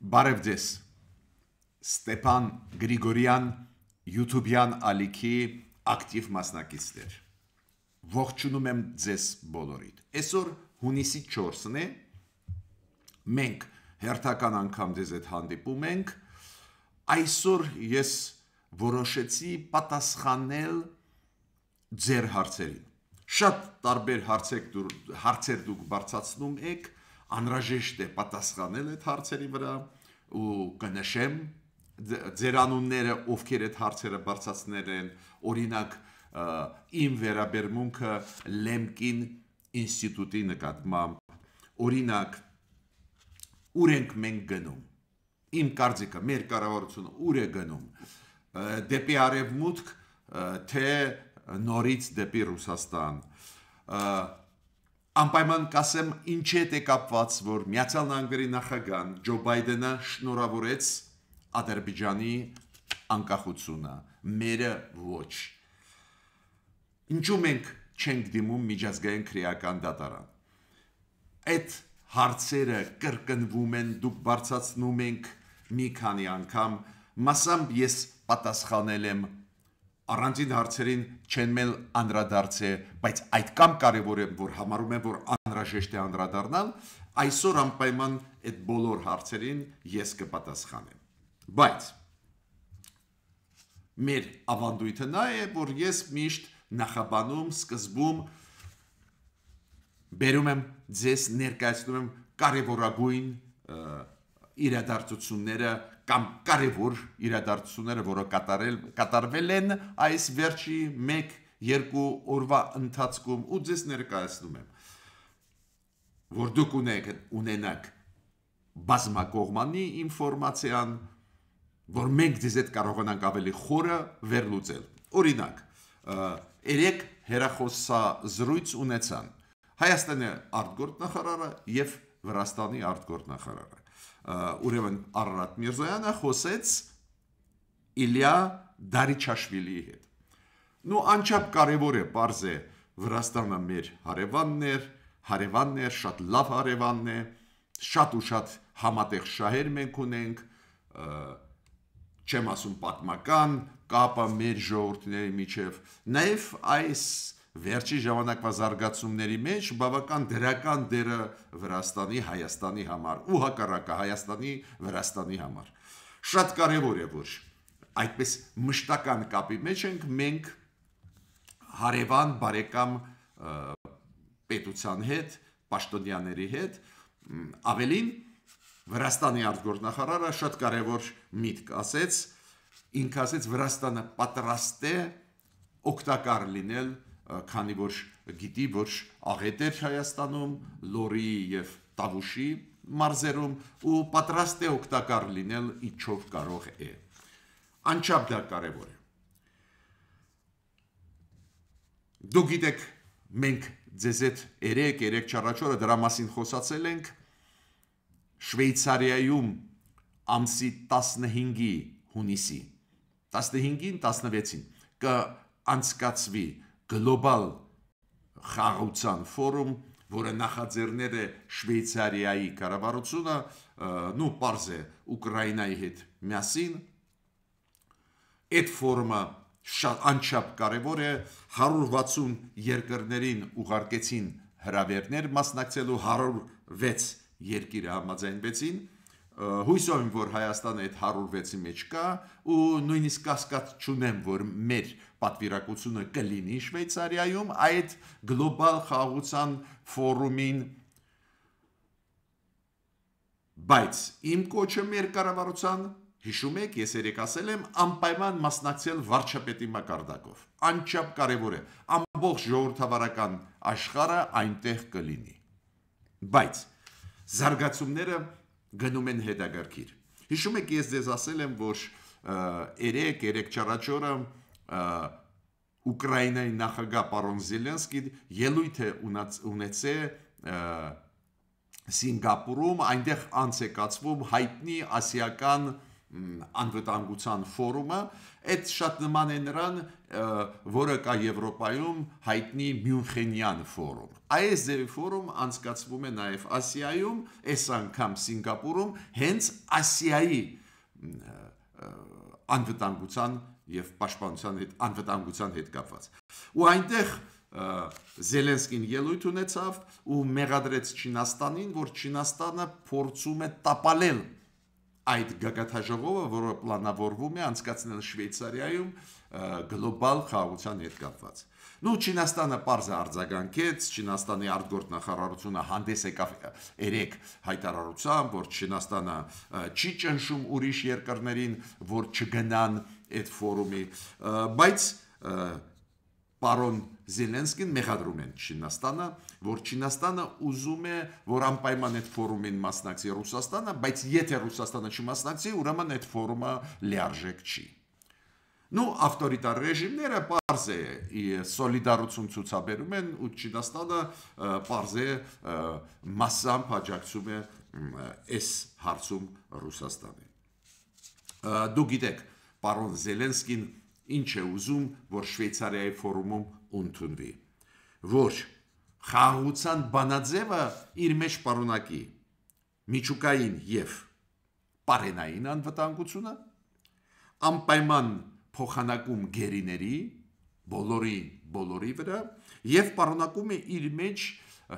Բարև ձեզ։ Ստեփան Գրիգորյան YouTube-յան ալիքի ակտիվ մասնակիցներ։ Ողջունում եմ ձեզ բոլորիդ։ Այսօր հունիսի 4-ն է։ Մենք հերթական անգամ ձեզ հետ հանդիպում ենք։ Այսօր ես որոշեցի պատասխանել ձեր հարցերին։ Շատ տարբեր հարցեր հարցեր դուք բարձացնում եք, անհրաժեշտ է պատասխանել այդ հարցերի վրա ու կնշեմ ձեր անունները ովքեր այդ հարցերը բարձրացնել են օրինակ իմ վերաբերմունքը Լեմկին ինստիտուտի նկատմամբ օրինակ ուր ենք մենք գնում իմ կարծիքը մեր կառավարությունը ուր է գնում դեպի արևմուտք թե նորից դեպի Ռուսաստան անպայման կասեմ ինչ է կապված որ Միացյալ Նահանգների նախագահան Ջո Բայդենը շնորհավորեց Ադրբեջանի անկախությունը, մերը ոչ։ Ինչու մենք չենք դիմում միջազգային քրեական դատարան։ Այդ հարցերը կրկնվում են, դուք բարձացնում եք մի քանի անգամ, մասամբ ես պատասխանել եմ առանձին հարցերին չեն մել անդրադարձե, բայց այդ կամ կարևոր է, որ համարում եմ, որ անհրաժեշտ է անդրադառնալ, այսօր անպայման այդ բոլոր հարցերին ես կպատասխանեմ։ Բայց մեր ավանդույթը նա է, որ ես միշտ նախաբանում, սկզբում բերում եմ ձեզ ներկայացնում եմ կարևորագույն իրադարձությունները կամ կարևոր իրադարձությունները, որը կատարել կատարվել են այս վերջի 1-2 օրվա ընթացքում ու ձեզ ներկայացնում եմ որ դուք ունեք ունենաք բազմակողմանի ինֆորմացիան որ մենք դες այդ կարողանանք ավելի խորը վերլուծել։ Օրինակ, երեք հերախոսա զրույց ունեցան Հայաստանի արտգործ նախարարը եւ Վրաստանի արտգործ նախարարը։ Ուրեմն Արարատ Միրզոյանը խոսեց Իլյա Դարիչաշվիլիի հետ։ Նու անչափ կարևոր է, པարզ է Վրաստանը մեր հարևանն էր, հարևանն էր, շատ լավ հարևանն է, շատ ու շատ համատեղ շահեր մենք ունենք, չեմ ասում պատմական կապը մեր ժողովրդների միջև, նաև այս վերջի ժամանակվա զարգացումների մեջ բավական դրական դերը Վրաստանի, Հայաստանի համար ու հակառակը Հայաստանի, Վրաստանի համար։ Շատ կարևոր է որ այդպես մշտական կապի մեջ ենք մենք հարևան բարեկամ պետության հետ, պաշտոնյաների հետ, ավելին Վրաստանի արտգործնախարարը շատ կարևոր միտք ասեց, ինքը ասեց Վրաստանը պատրաստ է օգտակար լինել, քանի որ գիտի, որ աղետեր Հայաստանում, Լորի եւ Տավուշի մարզերում ու պատրաստ է օգտակար լինել ինչով կարող է։ Անչափ դա կարևոր է։ Դուք գիտեք, մենք ձեզ հետ 3-3 չառաջորը դրա մասին խոսացել ենք Շվեյցարիայում ամսի 15-ի հունիսի 15-ին 16-ին կանցկացվի գլոբալ խաղաղության ֆորում, որը նախաձեռնել է Շվեյցարիայի կառավարությունը, նու է Ուկրաինայի հետ միասին։ Այդ ֆորումը շատ անչափ կարևոր է 160 երկրներին ուղարկեցին հրավերներ մասնակցելու 106 երկիրը համաձայնվեցին հույսով եմ որ Հայաստանը այդ 106-ի մեջ կա ու նույնիսկ կասկած չունեմ որ մեր պատվիրակությունը կլինի Շվեյցարիայում այդ գլոբալ խաղաղության ֆորումին բայց իմ կոչը մեր կառավարության հիշում եք ես երեք ասել եմ անպայման մասնակցել վարչապետի մակարդակով անչափ կարևոր է ամբողջ ժողովրդավարական աշխարհը այնտեղ կլինի բայց զարգացումները գնում են հետագարքիր։ Հիշում եք ես ձեզ ասել եմ, որ երեք երեք չարաչորը Ուկրաինայի նախագահ պարոն Զելենսկի ելույթ է ունեցե Սինգապուրում, այնտեղ անց է կացվում հայտնի ասիական անվտանգության ֆորումը, այդ շատ նման է նրան, որը կա Եվրոպայում հայտնի Մյունխենյան ֆորում։ Այս ձևի ֆորում անցկացվում է նաև Ասիայում, այս անգամ Սինգապուրում, հենց Ասիայի անվտանգության եւ պաշտպանության հետ անվտանգության հետ կապված։ Ու այնտեղ Զելենսկին ելույթ ունեցավ ու մեղադրեց Չինաստանին, որ Չինաստանը փորձում է տապալել այդ գագաթաժողովը, որը պլանավորվում է անցկացնել Շվեյցարիայում գլոբալ խաղաղության հետ կապված։ Նու Չինաստանը པարզը արձագանքեց, Չինաստանի արտգործ նախարարությունը հանդես եկավ երեք հայտարարությամբ, որ Չինաստանը չի ճնշում ուրիշ երկրներին, որ չգնան այդ ֆորումի, բայց պարոն Զելենսկին մեղադրում են Չինաստանը, որ Չինաստանը ուզում է, որ անպայման այդ ֆորումին մասնակցի Ռուսաստանը, բայց եթե Ռուսաստանը չմասնակցի, ուրեմն այդ ֆորումը լիարժեք չի։ Ну, ավտորիտար ռեժիմները պարզ է սոլիդարություն ցուցաբերում են ու Չինաստանը պարզ է massամբ հաջակցում է այս հարցում Ռուսաստանին։ Դու գիտեք, պարոն Զելենսկին ինչ է ուզում, որ Շվեյցարիայի ֆորումում ընդունվի, որ խաղաղության բանաձևը իր մեջ պարունակի. Միջուկային եւ պարենային անվտանգությունը, անպայման փոխանակում գերիների բոլորի բոլորի վրա եւ պարունակում է իր մեջ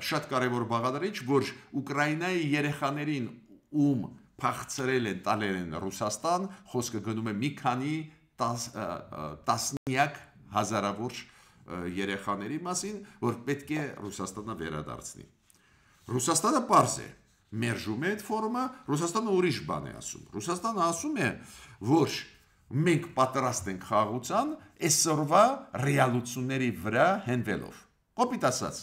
շատ կարևոր բաղադրիչ, որ Ուկրաինայի երեխաներին ում փախցրել են տալել են Ռուսաստան, խոսքը գնում է մի քանի տասնյակ հազարավոր երեխաների մասին, որ պետք է Ռուսաստանը վերադարձնի։ Ռուսաստանը པարզ է, մերժում է այդ ֆորումը, Ռուսաստանը ուրիշ բան է ասում։ Ռուսաստանը ասում է, որ մենք պատրաստ ենք խաղաղության այսօրվա ռեալությունների վրա հենվելով։ Կոպիտ ասած,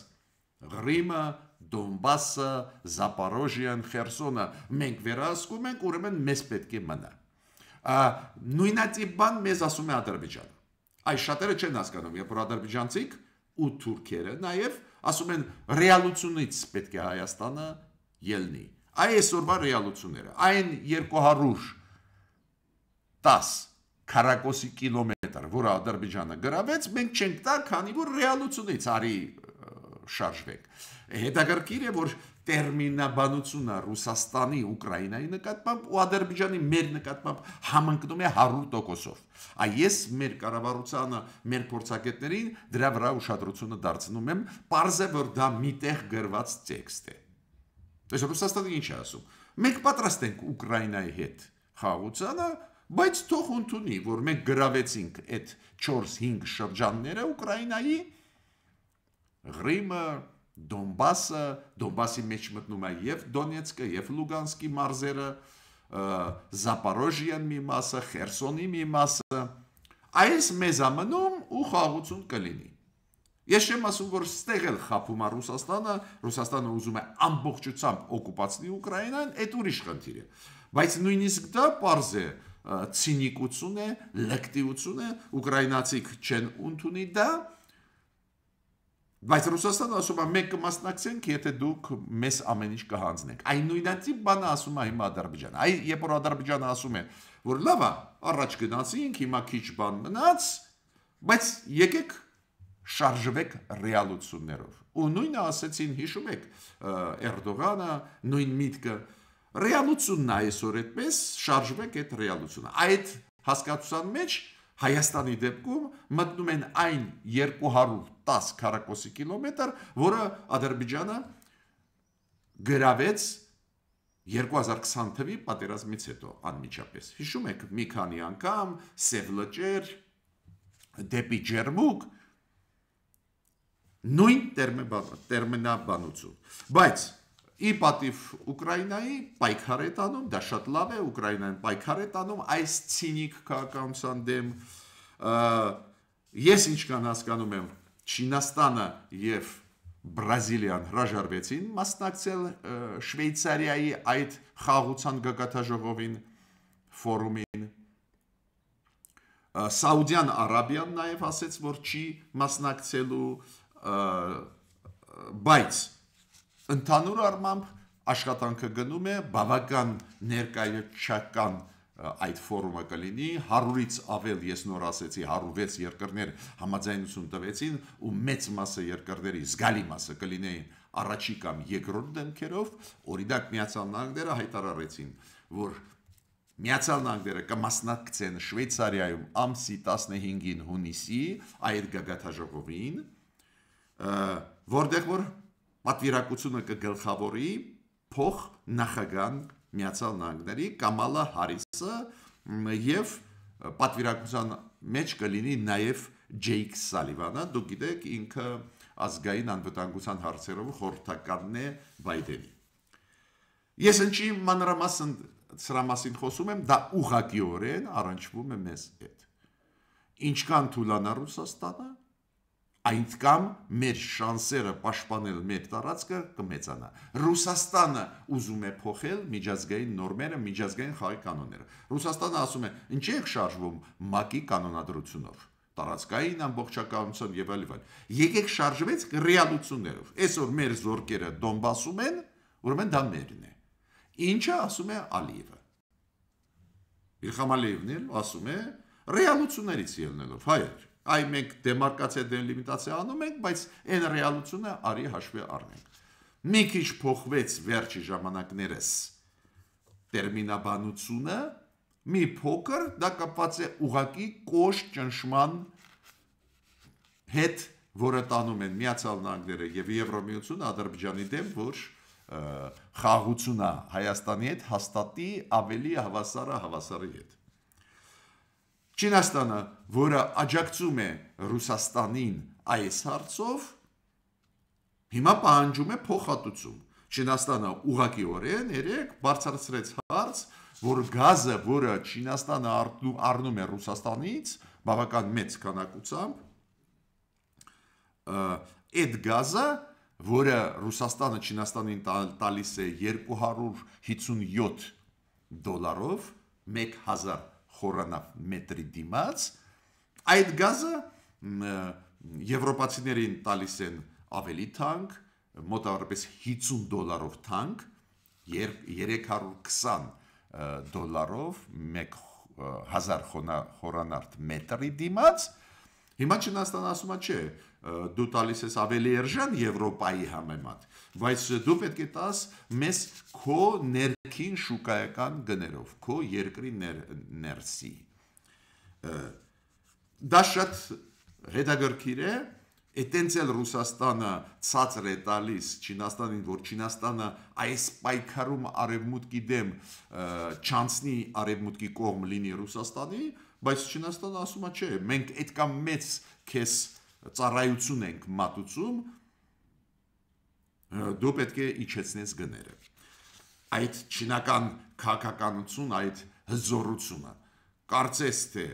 Ղրիմը, Դոնբասը, Զապարոժիան, Խերսոնը մենք վերահսկում ենք, ուրեմն մեզ պետք է մնա։ Նույնատիպ բան մեզ ասում է Ադրբեջանը։ Այս շատերը չեն հասկանում, երբ որ ադրբեջանցիք ու թուրքերը նաև ասում են ռեալությունից պետք է Հայաստանը ելնի։ Այ այսօրվա ռեալությունները, այն 210 քառակոսի կիլոմետր, որը Ադրբեջանը գրավեց, մենք չենք տա, քանի որ ռեալությունից արի շարժվենք։ Հետագրքիր է, որ տերմինաբանությունը Ռուսաստանի, Ուկրաինայի նկատմամբ ու Ադրբեջանի մեր նկատմամբ համընկնում է 100%-ով։ Այ ես մեր կառավարությանը, մեր փորձագետներին դրա վրա ուշադրությունը դարձնում եմ, parze որ դա միտեղ գրված տեքստ է։ Դες Ռուսաստանը ինչ է ասում։ Մենք պատրաստ ենք Ուկրաինայի հետ խաղաղությանը, բայց թող ընդունի, որ մենք գրավեցինք այդ 4-5 շրջանները Ուկրաինայի Ղրիմը, Դոնբասը, Դոնբասի մեջ մտնում է եւ Դոնեցկը, եւ Լուգանսկի մարզերը, Զապարոժիան մի մասը, Խերսոնի մի մասը, այս մեզ ամնում ու խաղություն կլինի։ Ես չեմ ասում, որ ստեղ էլ խափում է Ռուսաստանը, Ռուսաստանը ուզում է ամբողջությամբ օկուպացնի Ուկրաինան, այդ ուրիշ խնդիր է։ Բայց նույնիսկ դա པարզ է ցինիկություն է, լեկտիվություն է, ուկրաինացիք չեն ընդունի դա, Բայց Ռուսաստանը ասում է մենք կմասնակցենք, եթե դուք մեզ ամեն ինչ կհանձնեք։ Այն նույնատիպ բանը ասում է հիմա Ադրբեջանը։ Այ երբ որ Ադրբեջանը ասում է, որ լավ է, առաջ գնացինք, հիմա քիչ բան մնաց, բայց եկեք շարժվեք ռեալություններով։ Ու նույնը ասեցին, հիշում եք, Էրդողանը, նույն միտքը ռեալությունն է այսօր այդպես շարժվեք այդ ռեալությունը։ Այդ հասկացության մեջ Հայաստանի դեպքում մտնում են այն 210 քառակոսի կիլոմետր, որը Ադրբեջանը գրավեց 2020 թվականի պատերազմից հետո անմիջապես։ Հիշում եք մի քանի անգամ Սև լճեր դեպի Ջերմուկ նույն տերմինաբանություն։ Բայց ի պատիվ Ուկրաինայի պայքար է տանում, դա շատ լավ է, Ուկրաինան պայքար է տանում այս ցինիկ քաղաքականության դեմ։ Ես ինչքան հասկանում եմ, Չինաստանը եւ Բրազիլիան հրաժարվեցին մասնակցել Շվեյցարիայի այդ խաղաղության գագաթաժողովին ֆորումին Սաուդյան Արաբիան նաև ասաց, որ չի մասնակցելու բայց ընդհանուր առմամբ աշխատանքը գնում է բավական ներկայացական այդ ֆորումը կլինի 100-ից ավել ես նոր ասեցի 106 երկրներ համաձայնություն տվեցին ու մեծ մասը երկրների զգալի մասը կլինեին առաջի կամ երկրորդ դեմքերով օրինակ միացյալ նահանգները հայտարարեցին որ Միացյալ Նահանգները կմասնակցեն Շվեյցարիայում ամսի 15-ին հունիսի այդ գագաթաժողովին, որտեղ որ պատվիրակությունը կգլխավորի փոխ նախագահ Միացյալ Նահանգների Կամալա Հարիսը եւ պատվիրակության մեջ կլինի նաեւ Ջեյք Սալիվանը, դուք գիտեք, ինքը ազգային անվտանգության հարցերով խորհրդականն է Բայդենի։ Ես ինչի մանրամասն սրա մասին խոսում եմ, դա ուղղակիորեն առնչվում է մեզ հետ։ Ինչքան թուլանա Ռուսաստանը, այնքան մեր շանսերը պաշտպանել մեր տարածքը կմեծանա։ Ռուսաստանը ուզում է փոխել միջազգային նորմերը, միջազգային խաղի կանոնները։ Ռուսաստանը ասում է, ինչի եք շարժվում ՄԱԿ-ի կանոնադրությունով տարածքային ամբողջականություն եւ այլն։ Եկեք շարժվեց ռեալություններով։ Այսօր մեր զորքերը Դոնբասում են, ուրեմն դա մերն է։ Ինչը ասում է Ալիևը։ Իլխամ Ալիևն ասում է ռեալություններից ելնելով, հայեր այ մենք դեմարկացիա դելիմիտացիա անում ենք, բայց այն ռեալությունը արի հաշվի առնենք։ Մի քիչ փոխվեց վերջի ժամանակներս տերմինաբանությունը, մի փոքր դա կապված է ուղակի կոշտ ճնշման հետ, որը տանում են Միացյալ Նահանգները եւ Եվրոմիությունը Ադրբեջանի դեմ, որ խաղաղությունը Հայաստանի հետ հաստատի ավելի հավասարը հավասարի հետ։ Չինաստանը, որը աջակցում է Ռուսաստանին այս հարցով, հիմա պահանջում է փոխհատուցում։ Չինաստանը ուղղակիորեն երեք բարձրացրեց հարց, որ գազը, որը Չինաստանը առնում է Ռուսաստանից, բավական մեծ քանակությամբ, այդ գազը, որը Ռուսաստանը Չինաստանին տալիս է 257 դոլարով 1000 խորանավ մետրի դիմաց, այդ գազը եվրոպացիներին տալիս են ավելի թանկ, մոտավորապես 50 դոլարով թանկ, 320 դոլարով 1000 խորանարդ մետրի դիմաց, հիմա Չինաստանը ասում է, չէ, դու տալիս ես ավելի էրժան Եվրոպայի համեմատ, բայց դու պետք է տաս մեզ քո ներքին շուկայական գներով, քո երկրի ներ, ներսի։ Դա շատ հետաքրքիր է, Էտենց էլ Ռուսաստանը ցածր է տալիս Չինաստանին, որ Չինաստանը այս պայքարում արևմուտքի դեմ չանցնի արևմուտքի կողմ լինի Ռուսաստանի, բայց Չինաստանը ասում է, չէ, մենք այդքան մեծ քեզ ծառայություն ենք մատուցում, դու պետք է իջեցնես գները։ Այդ չինական քաղաքականություն, այդ հզորությունը կարծես թե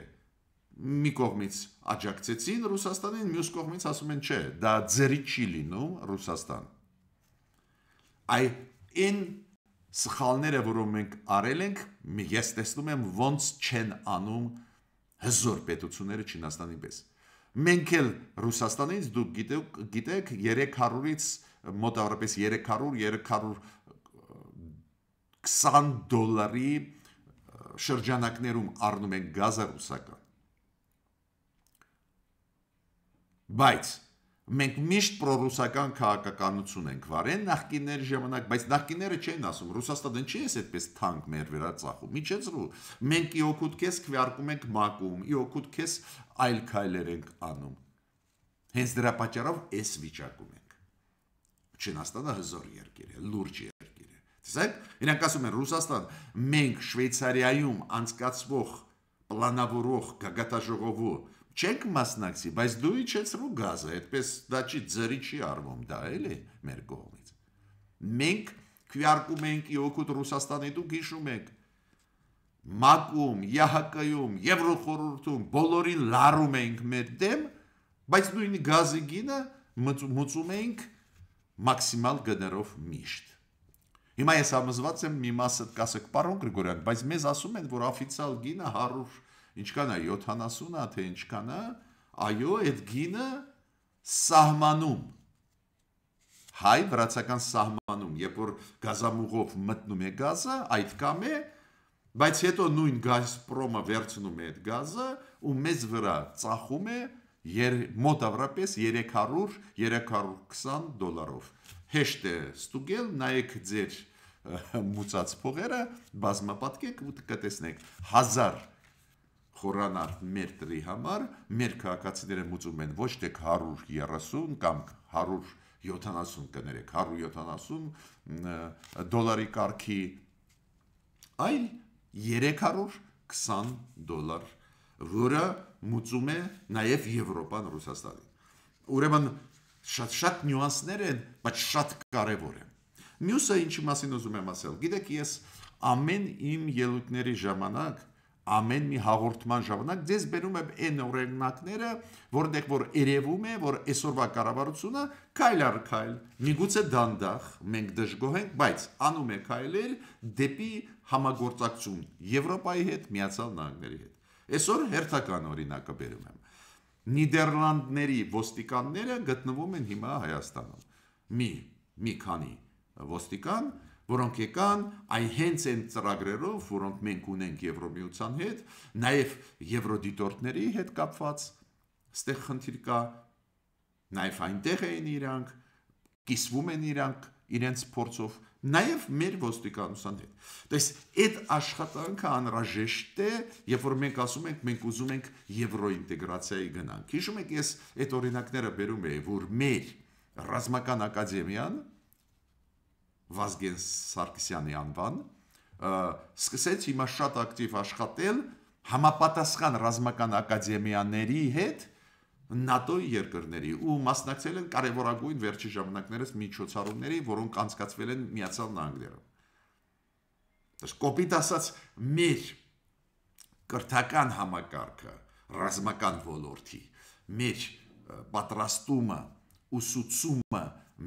մի կողմից աջակցեցին Ռուսաստանին, մյուս կողմից ասում են չէ, դա ձերի չի լինում Ռուսաստան։ Այ in սխալները, որոնք մենք արել ենք, ես տեսնում եմ ոնց չեն անում հզոր պետությունները Չինաստանի պես։ Մենք էլ Ռուսաստանից դուք գիտեք, գիտեք 300-ից մոտավորապես 300-320 դոլարի շրջանակներում առնում են գազը ռուսական։ Բայց մենք միշտ պրոռուսական քաղաքականություն ենք վարեն նախկինների ժամանակ, բայց նախկինները չեն ասում Ռուսաստանը չի էս այդպես թանկ մեր վրա ծախում։ Միջեցրու մենք ի օգուտ քեզ քվեարկում ենք մակում, ի օգուտ քեզ այլ քայլեր ենք անում։ Հենց դրա պատճառով էս վիճակում ենք։ Չինաստանը հզոր երկիր է, լուրջ երկիր է։ Տեսեք, իրանք ասում են Ռուսաստան, մենք Շվեյցարիայում անցկացվող պլանավորող գագաթաժողովու չենք մասնակցի, բայց դու իջեցրու գազը, այդպես դա չի ձրի չի արվում դա էլի մեր կողմից։ Մենք քվյարկում ենք իօգուտ Ռուսաստանի դու հիշում եք մակում, ՀՀԿ-ում, Եվրոխորհրդում բոլորին լարում ենք մեր դեմ, բայց նույն գազի գինը մուծում ենք մաքսիմալ գներով միշտ։ Հիմա ես համոզված եմ մի մասը կասեք պարոն Գրիգորյան, բայց մեզ ասում են, որ օֆիցիալ գինը 100 ինչքան է 70-ա, թե ինչքան է, այո, այդ գինը սահմանում հայ վրացական սահմանում, երբ որ գազամուղով մտնում է գազը, այդ կամ է բայց հետո նույն Գազպրոմը վերցնում է այդ գազը ու մեզ վրա ծախում է եր, մոտավորապես 300 320 դոլարով հեշտ է ստուգել նայեք ձեր մուծած փողերը բազմապատկեք ու կտեսնեք 1000 խորանարդ մետրի համար մեր քաղաքացիները մուծում են ոչ թե 130 կամ 170 կներեք 170 դոլարի կարգի այլ 320 դոլար, որը մուծում է նաև Եվրոպան Ռուսաստանին։ Ուրեմն շատ-շատ նյուանսներ են, բայց շատ կարևոր են։ Մյուսը ինչի մասին ուզում եմ ասել, գիտեք, ես ամեն իմ ելույթների ժամանակ ամեն մի հաղորդման ժամանակ ձեզ բերում եմ այն օրինակները, որտեղ որ երևում է, որ այսօրվա կառավարությունը քայլ առ քայլ, միգուցե դանդաղ, մենք դժգոհ ենք, բայց անում է քայլեր դեպի համագործակցություն Եվրոպայի հետ, Միացյալ Նահանգների հետ։ Այսօր հերթական օրինակը բերում եմ։ Նիդերլանդների ոստիկանները գտնվում են հիմա Հայաստանում։ Մի մի քանի ոստիկան որոնք եկան այ հենց այն ծրագրերով, որոնք մենք ունենք Եվրոմիության հետ, նաև Եվրոդիտորդների հետ կապված, ստեղ խնդիր կա, նաև այնտեղ էին իրանք, կիսվում են իրանք իրենց փորձով, նաև մեր ոստիկանության հետ։ Դες այդ աշխատանքը անհրաժեշտ է, երբ որ մենք ասում ենք մենք ուզում ենք եվրոինտեգրացիայի գնանք։ Հիշում եք, ես այդ օրինակները բերում եի, որ մեր ռազմական ակադեմիան Վազգեն Սարգսյանի անվան, սկսեց հիմա շատ ակտիվ աշխատել համապատասխան ռազմական ակադեմիաների հետ ՆԱՏՕ-ի երկրների ու մասնակցել են կարևորագույն վերջի ժամանակներս միջոցառումների, որոնք անցկացվել են Միացյալ Նահանգներում։ Դες կոպիտ ասած մեր կրթական համակարգը ռազմական ոլորտի մեր պատրաստումը ուսուցումը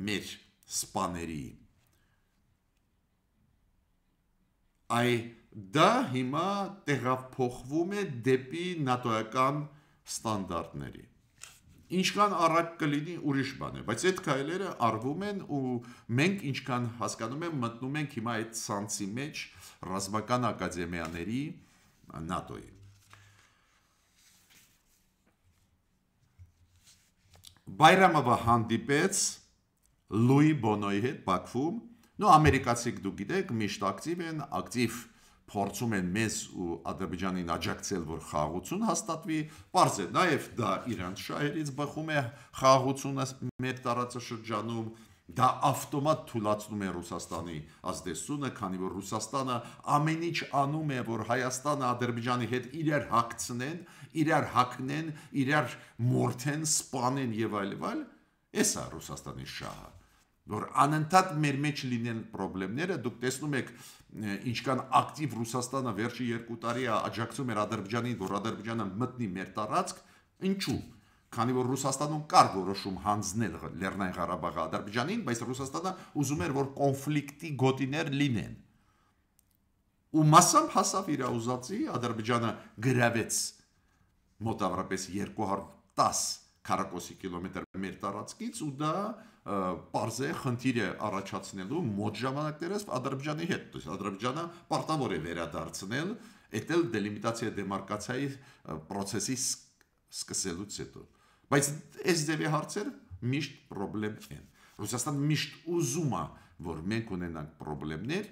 մեր սպաների այ դա հիմա տեղափոխվում է դեպի նատոյական ստանդարտների ինչքան առակ կլինի ուրիշ բան է բայց այդ քայլերը արվում են ու մենք ինչքան հասկանում եմ մտնում ենք հիմա այդ ցանցի մեջ ռազմական ակադեմիաների նատոյի Բայրամովը հանդիպեց Լուի Բոնոյի հետ Բաքվում Նո ամերիկացիք դու գիտեք, միշտ ակտիվ են, ակտիվ փորձում են մեզ ու Ադրբեջանին աջակցել, որ խաղաղություն հաստատվի։ Պարզ է, նաև դա իրանց շահերից բխում է խաղաղությունը մեր տարածաշրջանում, դա ավտոմատ թույլատնում է Ռուսաստանի ազդեցությունը, քանի որ Ռուսաստանը ամեն ինչ անում է, որ Հայաստանը Ադրբեջանի հետ իրար հակցնեն, իրար հակնեն, իրար մորթեն, սպանեն եւ այլ եւ այլ։ Էսա Ռուսաստանի շահը որ անընդհատ մեր մեջ լինեն խնդիրները, դուք տեսնում եք ինչքան ակտիվ Ռուսաստանը վերջի 2 տարի է աջակցում էր Ադրբեջանին, որ Ադրբեջանը մտնի մեր տարածք, ինչու՞։ Քանի որ Ռուսաստանում կար որոշում հանձնել Լեռնային Ղարաբաղը Ադրբեջանին, բայց Ռուսաստանը ուզում էր, որ կոնֆլիկտի գոտիներ լինեն։ Ու massամբ հասավ իր ուզածի, Ադրբեջանը գրավեց մոտավորապես 210 քառակոսի կիլոմետր մեր տարածքից ու դա parze խնդիր է առաջացնելու մոտ ժամանակներս Ադրբեջանի հետ։ Դուք Ադրբեջանը պարտավոր է վերադարձնել այդ էլ դելիմիտացիա դեմարկացիայի process-ի սկսելուց հետո։ Բայց այս ձևի հարցեր միշտ խնդրեմ են։ Ռուսաստանը միշտ ուզում է, որ մենք ունենանք խնդիրներ,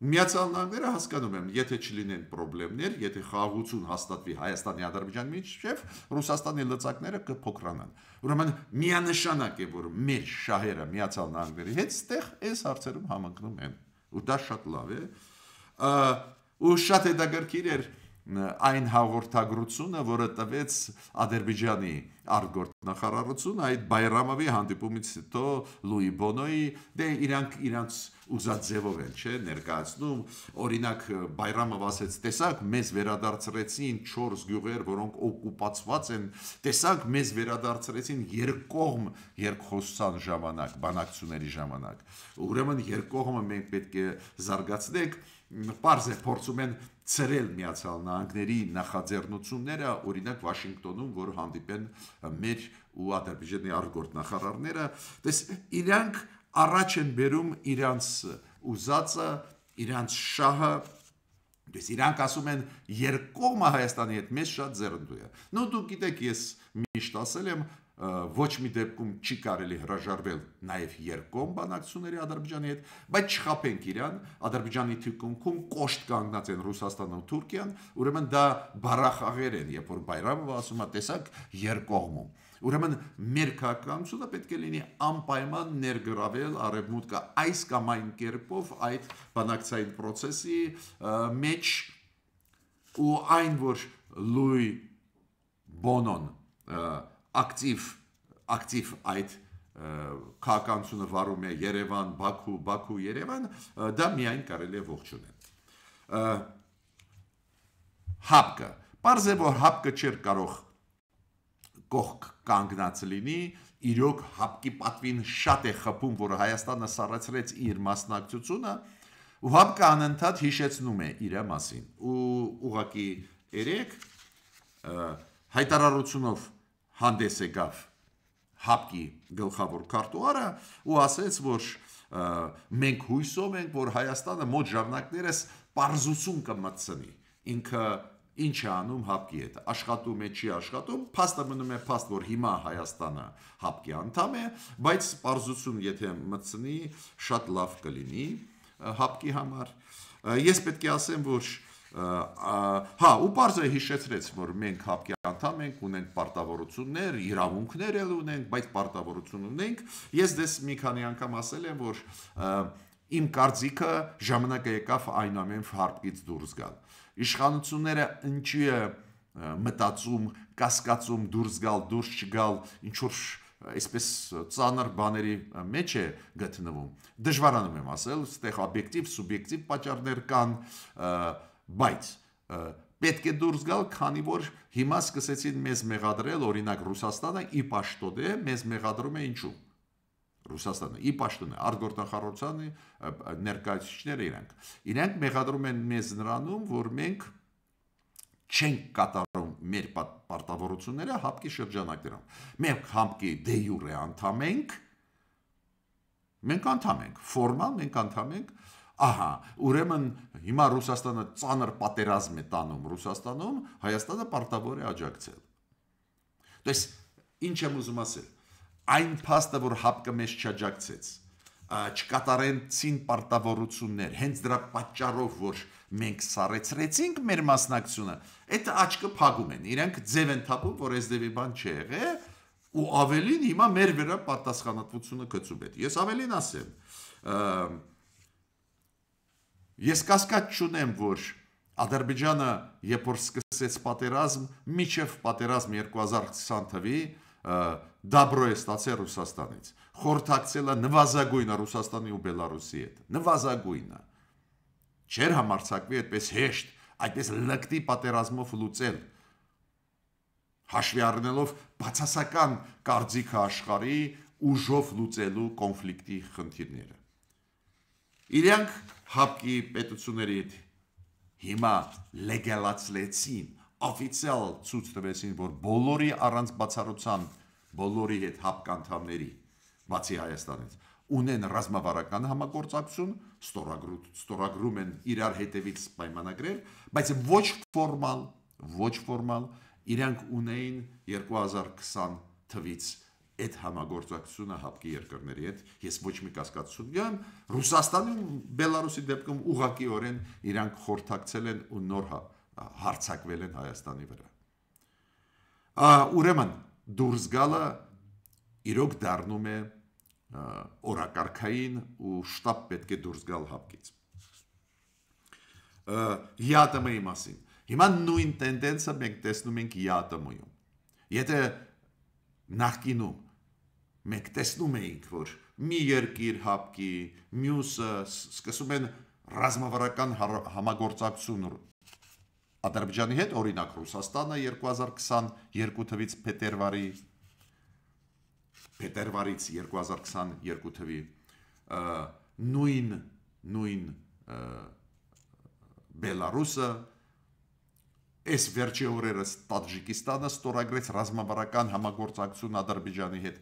Միացյալ Նահանգները հասկանում եմ, եթե չլինեն խնդիրներ, եթե խաղաղություն հաստատվի Հայաստանի Ադրբեջանի միջև, Ռուսաստանի լծակները կփոքրանան։ Ուրեմն միանշանակ է, որ մեր շահերը Միացյալ Նահանգների հետ ստեղ այս հարցերում համընկնում են։ Ու դա շատ լավ է։ Ու շատ հետաքրքիր էր այն հաղորդագրությունը, որը տվեց Ադրբեջանի արտգործ նախարարությունը այդ Բայրամովի հանդիպումից հետո Լուի Բոնոյի դե իրանք իրանք ուզած ձևով են, չէ, ներկայացնում, օրինակ Բայրամով ասեց, տեսակ մեզ վերադարձրեցին 4 գյուղեր, որոնք օկուպացված են, տեսակ մեզ վերադարձրեցին երկկողմ երկխոսության ժամանակ, բանակցությունների ժամանակ։ Ուրեմն երկկողմը մենք պետք է զարգացնենք, Պարզ է փորձում են ծրել Միացյալ Նահանգների նախաձեռնությունները, օրինակ Վաշինգտոնում, որ հանդիպեն մեր ու Ադրբեջանի արտգործնախարարները, դες իրանք առաջ են բերում իրանց ուզածը, իրանց շահը Ես իրանք ասում են երկողմը Հայաստանի հետ մեզ շատ ձեռնտու է։ Նու դու գիտեք, ես միշտ ասել եմ, ոչ մի դեպքում չի կարելի հրաժարվել նաև երկկողմ բանակցությունների Ադրբեջանի հետ, բայց չխափենք իրան, Ադրբեջանի թիկունքում կոշտ կանգնած են Ռուսաստանն ու Թուրքիան, ուրեմն դա բարախաղեր են, երբ որ Բայրամովը ասում է, տեսակ երկկողմում Ուրեմն մեր քաղաքականությունը պետք է լինի անպայման ներգրավել արևմուտքը այս կամ այն կերպով այդ բանակցային process-ի մեջ ու այն որ Լուի Բոնոն ակտիվ ակտիվ այդ քաղաքականությունը վարում է Երևան, Բաքու, Բաքու, Երևան, դա միայն կարելի է ողջունել։ Հապկը, է որ հապկը չէր կարող կողք կանգնած լինի, իրոք հապկի պատվին շատ է խփում, որ Հայաստանը սառեցրեց իր մասնակցությունը, ու հապկը անընդհատ հիշեցնում է իր մասին։ Ու ուղակի երեք հայտարարությունով հանդես եկավ հապկի գլխավոր քարտուարը ու ասեց, որ մենք հույսով ենք, որ Հայաստանը մոտ ժամանակներս պարզություն կմտցնի։ Ինքը ինչ է անում հապկի հետ աշխատում է չի աշխատում փաստը մնում է փաստ որ հիմա Հայաստանը հապկի անդամ է բայց պարզություն եթե մտցնի շատ լավ կլինի հապկի համար ես պետք է ասեմ որ հա ու parze հիշեցրեց որ մենք հապկի անդամ ենք ունենք պարտավորություններ իրավունքներ էլ ունենք բայց պարտավորություն ունենք ես դες մի քանի անգամ ասել եմ որ իմ կարծիքը ժամանակը եկավ այն ամեն հապկից դուրս գալ իշխանությունները ինչի է մտածում, կասկածում դուրս գալ, դուրս չգալ, ինչ որ այսպես ծանր բաների մեջ է գտնվում։ Դժվարանում եմ ասել, այստեղ օբյեկտիվ, սուբյեկտիվ պատճառներ կան, բայց պետք է դուրս գալ, քանի որ հիմա սկսեցին մեզ մեղադրել, օրինակ Ռուսաստանը ի պաշտոդե մեզ մեղադրում է ինչու։ Ռուսաստանը ի պաշտոն է արտգործնախարարությանը ներկայացուցիչները իրանք իրանք մեղադրում են մեզ նրանում որ մենք չենք կատարում մեր պարտավորությունները հապկի շրջանակներում մենք հապկի դե յուրե անդամ ենք մենք անդամ ենք ֆորմալ մենք անդամ ենք ահա ուրեմն հիմա Ռուսաստանը ծանր պատերազմ է տանում Ռուսաստանում Հայաստանը պարտավոր է աջակցել դες ինչ եմ ուզում ասել այն փաստը, որ հապկը մեզ չաջակցեց, չկատարեն ցին պարտավորություններ, հենց դրա պատճառով, որ մենք սարեցրեցինք մեր մասնակցությունը, այդ աչքը փակում են։ Իրանք ձև են թափում, որ այս դեպի բան չի եղել, ու ավելին հիմա մեր վրա պատասխանատվությունը գծում է։ Ես ավելին ասեմ, ես կասկած չունեմ, որ Ադրբեջանը, երբ որ սկսեց պատերազմ, միջև պատերազմ 2020 թվի, դաբրո է ստացել Ռուսաստանից։ Խորհրդակցելը նվազագույնը Ռուսաստանի ու Բելարուսի հետ։ Նվազագույնը։ Չեր համարցակվի այդպես հեշտ, այդպես լկտի պատերազմով լուծել հաշվի առնելով բացասական կարծիքը աշխարհի ուժով լուծելու կոնֆլիկտի խնդիրները։ Իրանք հապկի պետությունների հետ հիմա լեգալացլեցին օֆիցիալ ցույց տվեցին, որ բոլորի առանց բացառության բոլորի հետ հապկանթամների բացի Հայաստանից ունեն ռազմավարական համագործակցություն, ստորագրում ստորագրում են իրար հետևից պայմանագրեր, բայց ոչ ֆորմալ, ոչ ֆորմալ իրանք ունեին 2020 թվից այդ համագործակցությունը հապկի երկրների հետ ես ոչ մի կասկածություն գամ Ռուսաստանի ու Բելարուսի դեպքում ուղղակիորեն իրանք խորթակցել են ու նոր հա հարցակվել են Հայաստանի վրա։ Ա ուրեմն դուրս գալը իրոք դառնում է օրակարգային ու շտաբ պետք է դուրս գալ հապկից։ ՀԱՏՄ-ի մասին։ Հիմա նույն տենդենսը մենք տեսնում ենք ՀԱՏՄ-ում։ Եթե նախկինում մենք տեսնում էինք, որ մի երկիր հապկի, մյուսը սկսում են ռազմավարական համագործակցություն Ադրբեջանի հետ, օրինակ Ռուսաստանը 2022 թվից փետրվարի փետրվարից 2022 թվի նույն նույն Բելարուսը այս վերջի օրերս Տաջիկստանը ստորագրեց ռազմավարական համագործակցություն Ադրբեջանի հետ։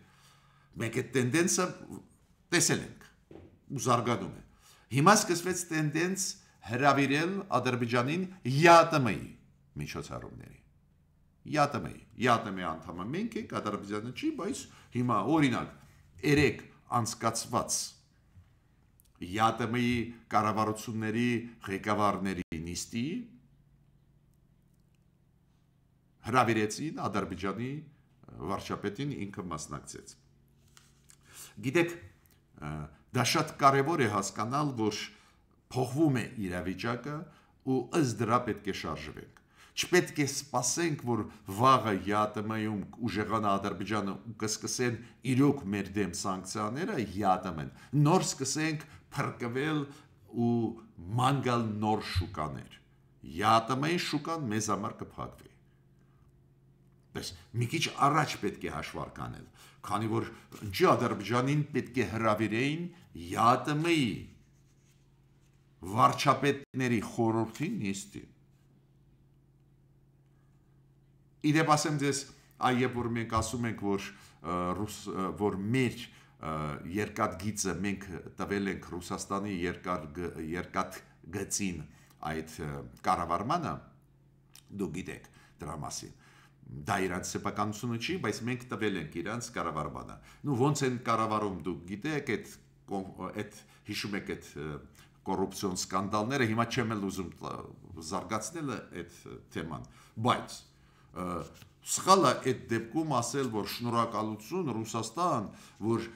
Մենք այդ տենդենսը տեսել ենք ու զարգանում է։ Հիմա սկսվեց տենդենս հրավիրել Ադրբեջանին ԵԱՏՄ-ի միջոցառումների։ ԵԱՏՄ-ի, ԵԱՏՄ-ի անդամը մենք ենք, Ադրբեջանը չի, բայց հիմա օրինակ 3 անցկացված ԵԱՏՄ-ի կառավարությունների ղեկավարների նիստի հրավիրեցին Ադրբեջանի վարչապետին ինքը մասնակցեց։ Գիտեք, դա շատ կարևոր է հասկանալ, որ փոխվում է իրավիճակը ու ըստ դրա պետք է շարժվենք։ Չպետք է սպասենք, որ վաղը ԵԱՏՄ-ում ուժեղանա Ադրբեջանը ու կսկսեն իրոք մեր դեմ սանկցիաները ԵԱՏՄ-ն։ Նոր սկսենք փրկվել ու մանգալ նոր շուկաներ։ ԵԱՏՄ-ի շուկան մեզ համար կփակվի։ Պես մի քիչ առաջ պետք է հաշվարկ անել, քանի որ ինչի Ադրբեջանին պետք է հրավիրեին ԵԱՏՄ-ի վարչապետների խորհրդի նիստին Իդեպ ասեմ ձեզ, այ որ մենք ասում ենք, որ ռուս որ մեր երկաթ գիծը մենք տվել ենք Ռուսաստանի երկար երկաթ գծին այդ կառավարմանը դու գիտեք դրա մասին դա իրանց սեփականությունը չի, բայց մենք տվել ենք իրանց կառավարմանը։ Նու ոնց են կառավարում դուք գիտեք այդ այդ հիշում եք այդ կոռուպցիոն սկանդալները, հիմա չեմ էլ ուզում զարգացնել այդ թեման, բայց սխալը այդ դեպքում ասել, որ շնորհակալություն Ռուսաստան, որ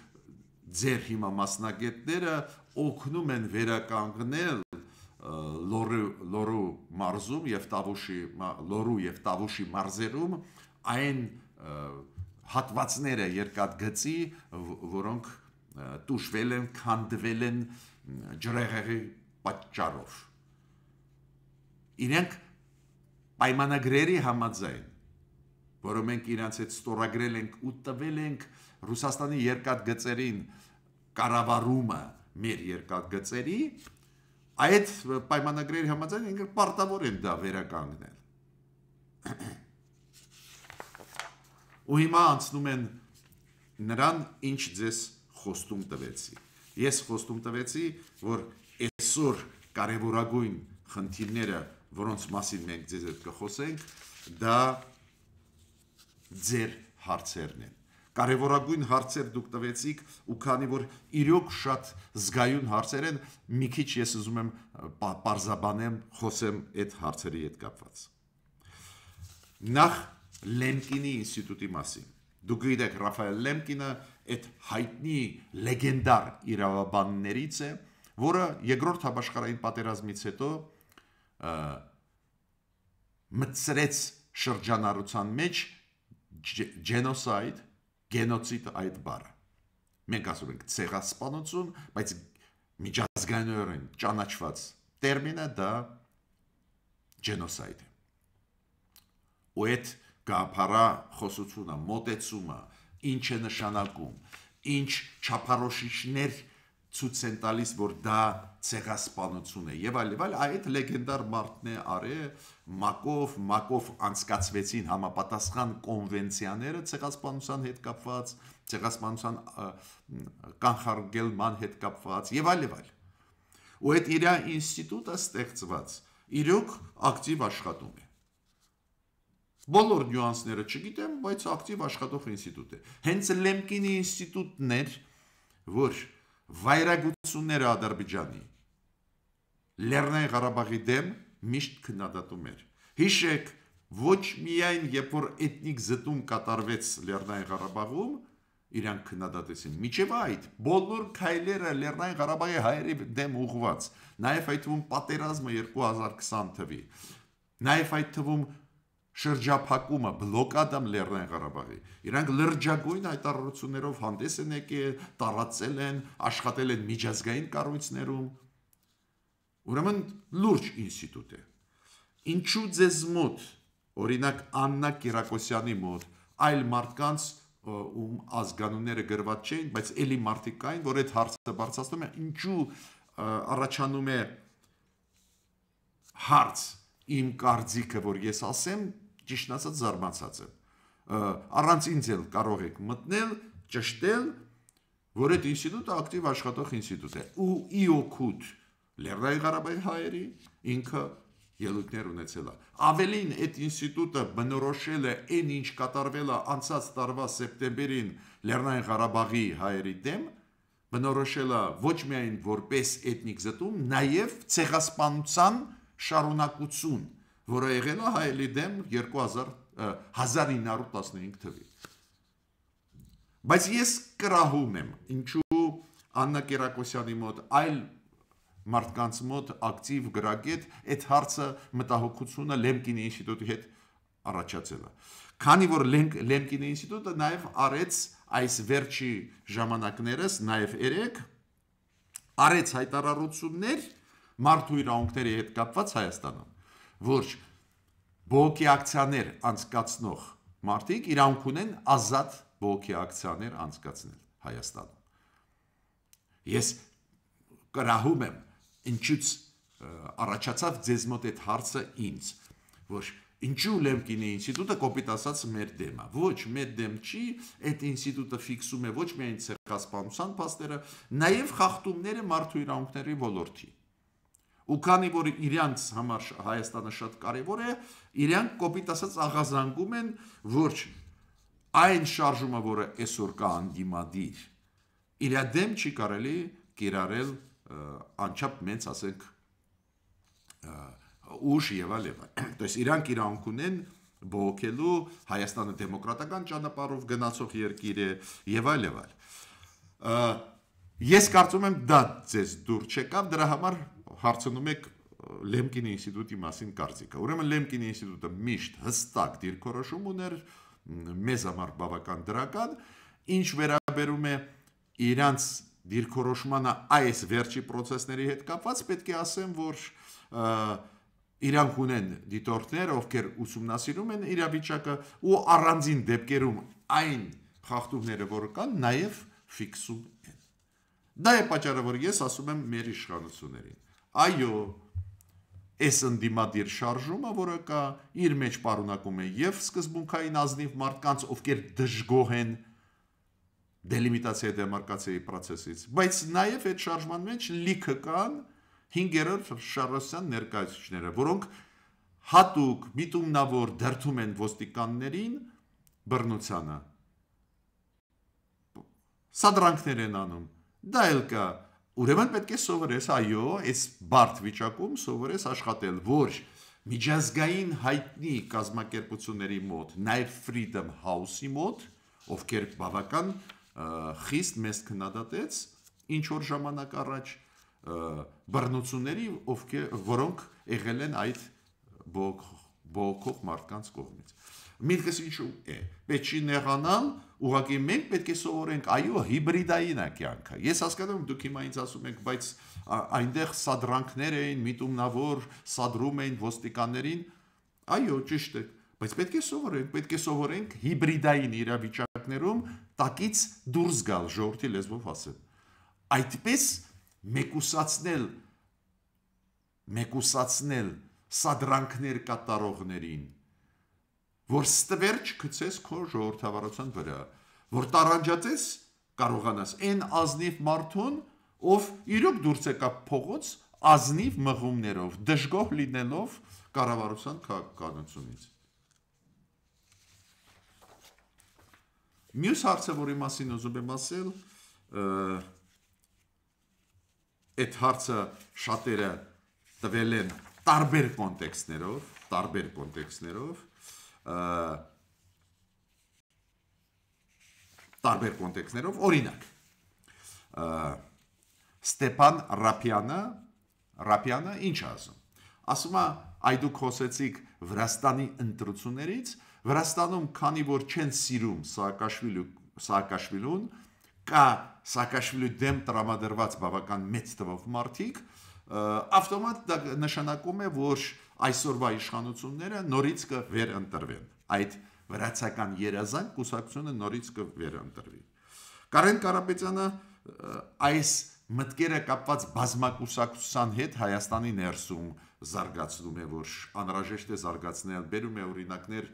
ձեր հիմա մասնագետները օգնում են վերականգնել լորու լորու մարզում եւ տավուշի լորու եւ տավուշի մարզերում այն հատվածները երկաթ գծի, որոնք տուժվել են, քանդվել են ջրեղեղի պատճառով։ Իրենք պայմանագրերի համաձայն որը մենք իրանց հետ ստորագրել ենք ու տվել ենք Ռուսաստանի երկաթգծերին կառավարումը մեր երկաթգծերի այդ պայմանագրերի համաձայն ինքը պարտավոր են դա վերականգնել ու հիմա անցնում են նրան ինչ ձեզ խոստում տվեցի ես խոստում տվեցի որ այսօր կարևորագույն խնդիրները որոնց մասին մենք ձեզ հետ կխոսենք դա ձեր հարցերն են։ Կարևորագույն հարցեր դուք տվեցիք ու քանի որ իրոք շատ զգայուն հարցեր են, մի քիչ ես ուզում եմ parzabanեմ, խոսեմ այդ հարցերի հետ կապված։ Նախ Լեմկինի ինստիտուտի մասին։ Դուք գիտեք Ռաֆայել Լեմկինը այդ հայտնի լեգենդար իրավաբաններից է, որը երկրորդ համաշխարհային պատերազմից հետո մտցրեց շրջանառության մեջ genocide, գենոցիդ այդ բառը։ Մենք ասում ենք ցեղասպանություն, բայց միջազգայինորեն ճանաչված տերմինը դա genocide է։ Ու այդ գաղափարա խոսությունը, մոտեցումը, ինչ է նշանակում, ինչ չափարոշիչներ ցույց են տալիս, որ դա ցեղասպանություն է եւ այլ եւ այլ այդ լեգենդար մարդն է արե Մակով Մակով անցկացվեցին համապատասխան կոնվենցիաները ցեղասպանության հետ կապված ցեղասպանության կանխարգելման հետ կապված եւ այլ եւ այլ ու այդ իր ինստիտուտը ստեղծված իրոք ակտիվ աշխատում է բոլոր նյուանսները չգիտեմ բայց ակտիվ աշխատող ինստիտուտ է հենց Լեմկինի ինստիտուտն էր որ վայրագությունները Ադրբեջանի Լեռնային Ղարաբաղի դեմ միշտ քննադատում էր։ Հիշեք, ոչ միայն երբ որ էթնիկ զտում կատարվեց Լեռնային Ղարաբաղում, իրանք քննադատեցին։ Միջև այդ բոլոր քայլերը Լեռնային Ղարաբաղի հայերի դեմ ուղված, նաև այդ թվում պատերազմը 2020 թվի, նաև այդ թվում շրջափակումը, բլոկադամ Լեռնային Ղարաբաղի։ Իրանք լրջագույն հայտարարություններով հանդես են եկել, տարածել են, աշխատել են միջազգային կառույցներում։ Ուրեմն լուրջ ինստիտուտ է։ Ինչու ձեզ մոտ, օրինակ Աննա Կիրակոսյանի մոտ, այլ մարդկանց ում ազգանունները գրված չէին, բայց ելի մարդիկ կային, որ այդ հարցը բարձրացնում է, ինչու առաջանում է հարց իմ կարծիքը, որ ես ասեմ, ճիշտ ասած զարմացած եմ առանց ինձ էլ կարող եք մտնել ճշտել որ այդ ինստիտուտը ակտիվ աշխատող ինստիտուտ է ու ի օգուտ Լեռնային Ղարաբաղի հայերի ինքը ելույթներ ունեցել է։ Ավելին այդ ինստիտուտը բնորոշել է այն ինչ կատարվել է անցած տարվա սեպտեմբերին Լեռնային Ղարաբաղի հայերի դեմ, բնորոշել է ոչ միայն որպես էթնիկ զտում, նաև ցեղասպանության շարունակություն, որը եղել է հայերի դեմ 2000 1915 թվականին։ Բայց ես կրահում եմ, ինչու Աննա Կերակոսյանի մոտ այլ մարդկանց մոտ ակտիվ գրագետ այդ հարցը մտահոգությունը Լեմկինի ինստիտուտի հետ առաջացել է։ Քանի որ Լեմկինի ինստիտուտը նաև արեց այս վերջի ժամանակներս նաև երեք արեց հայտարարություններ մարդու իրավունքների հետ կապված Հայաստանում, որ բողոքի ակցիաներ անցկացնող մարդիկ իրավունք ունեն ազատ բողոքի ակցիաներ անցկացնել Հայաստանում։ Ես կրահում եմ ինչուց առաջացավ ձեզ մոտ այդ հարցը ինձ, որ ինչու Լեմկինի ինստիտուտը կոպիտ ասած մեր դեմ է։ Ոչ, մեր դեմ չի, այդ ինստիտուտը ֆիքսում է ոչ միայն ցեղասպանության փաստերը, նաև խախտումները մարդու իրավունքների ոլորտի։ Ու քանի որ իրանց համար Հայաստանը շատ կարևոր է, իրանք կոպիտ ասած աղազանգում են, որ այն շարժումը, որը այսօր կա անդիմադիր, իր դեմ չի կարելի կիրառել անչափ մեծ, ասենք, ուժ եւ այլ եւ այլ։ То есть իրանք իրանք ունեն բողոքելու Հայաստանը դեմոկրատական ճանապարհով գնացող երկիր է եւ այլ եւ այլ։ Ես կարծում եմ դա ձեզ դուր չեկավ, դրա համար հարցնում եք Լեմկինի ինստիտուտի մասին կարծիքը։ Ուրեմն Լեմկինի ինստիտուտը միշտ հստակ դիրքորոշում ուներ մեզ համար բավական դրական, ինչ վերաբերում է իրանց դիրքորոշմանը այս վերջի process-ների հետ կապված պետք է ասեմ, որ իրանք ունեն դիտորդներ, ովքեր ուսումնասիրում են իրավիճակը ու առանձին դեպքերում այն խախտումները, որ կան, նաև ֆիքսում են։ Դա է պատճառը, որ ես ասում եմ մեր իշխանություններին։ Այո, այս ընդդիմադիր շարժումը, որը կա, իր մեջ պարունակում է եւ սկզբունքային ազնիվ մարդկանց, ովքեր դժգոհ են դելիմիտացիայի դեմարկացիայի process-ից, բայց նաև այդ շարժման մեջ լիքը կան 5-րդ շարժության ներկայացուցիչները, որոնք հատուկ միտումնավոր դերթում են ոստիկաններին բռնությանը։ Սադրանքներ են անում։ Դա էլ կա։ Ուրեմն պետք է սովորես, այո, այս բարդ վիճակում սովորես աշխատել, որ միջազգային հայտնի կազմակերպությունների մոտ, նաև Freedom House-ի մոտ, ովքեր բավական խիստ մեզ քննադատեց ինչ որ ժամանակ առաջ բռնությունների, ովքեր որոնք եղել են այդ բողոքող մարդկանց կողմից։ Միտքս ինչու է։ Պետք չի նեղանալ, ուղղակի մենք պետք է սովորենք, այո, հիբրիդային է կյանքը։ Ես հասկանում եմ, դուք հիմա ինձ ասում եք, բայց այնտեղ սադրանքներ էին, միտումնավոր սադրում էին ոստիկաններին։ Այո, ճիշտ է Բայց պետք է սովորենք, պետք է սովորենք հիբրիդային իրավիճակներում տակից դուրս գալ ժողովրդի լեզվով ասել։ Այդպես մեկուսացնել մեկուսացնել սադրանքներ կատարողներին, որ ստվերջ գցես քո ժողովրդավարության վրա, որ տարանջացես կարողանաս այն ազնիվ մարդուն, ով իրոք դուրս եկա փողոց ազնիվ մղումներով, դժգոհ լինելով կառավարության քաղաքականությունից։ Մյուս հարցը, որի մասին ուզում եմ ասել, այդ հարցը շատերը տվել են տարբեր կոնտեքստներով, տարբեր կոնտեքստներով, տարբեր կոնտեքստներով, օրինակ, Ստեփան Ռապյանը, Ռապյանը ինչ ասում։ Ասում է, այ դուք խոսեցիք Վրաստանի ընտրություններից, Վրաստանում, քանի որ չեն սիրում Սաակաշվիլու Սաակաշվիլուն, կա Սաակաշվիլու դեմ տրամադրված բավական մեծ թվով մարդիկ, ավտոմատ դա նշանակում է, որ այսօրվա իշխանությունները նորից կվերընտրվեն։ Այդ վրացական երազանք կուսակցությունը նորից կվերընտրվի։ Կարեն Կարապետյանը այս մտքերը կապված բազմակուսակցության հետ Հայաստանի ներսում զարգացնում է, որ անհրաժեշտ է զարգացնել, բերում է օրինակներ